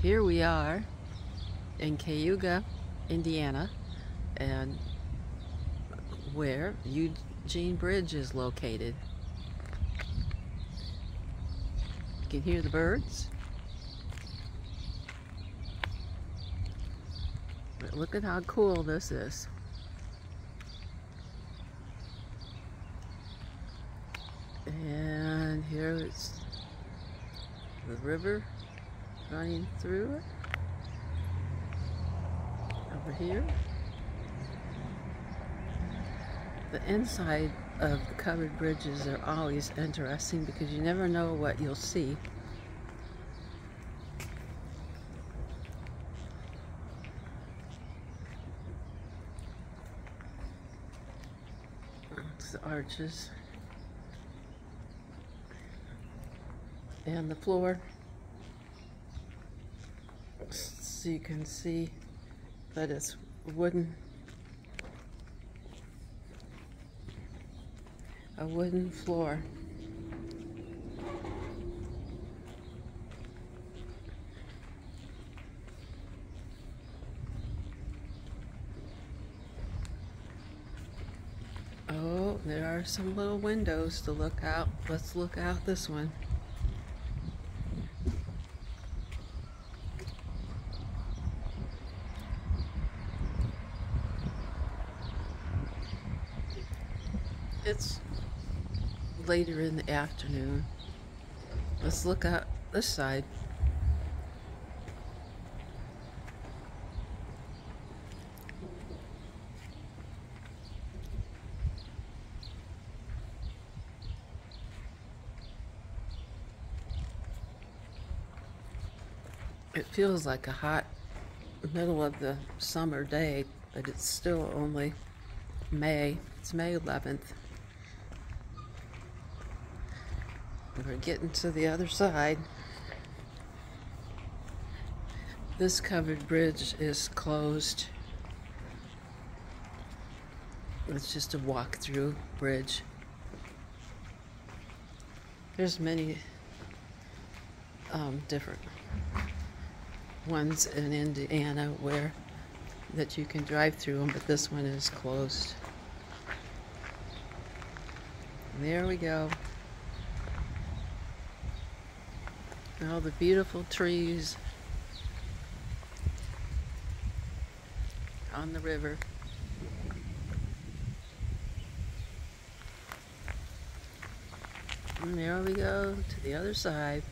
Here we are in Cayuga, Indiana, and where Eugene Bridge is located. You can hear the birds. But look at how cool this is. And here is the river running through it. Over here. The inside of the covered bridges are always interesting because you never know what you'll see. It's the arches. And the floor you can see that it's wooden a wooden floor Oh, there are some little windows to look out. Let's look out this one. It's later in the afternoon. Let's look out this side. It feels like a hot middle of the summer day, but it's still only May. It's May 11th. We're getting to the other side. This covered bridge is closed. It's just a walk-through bridge. There's many um, different ones in Indiana where that you can drive through them, but this one is closed. There we go. All the beautiful trees on the river. And there we go to the other side.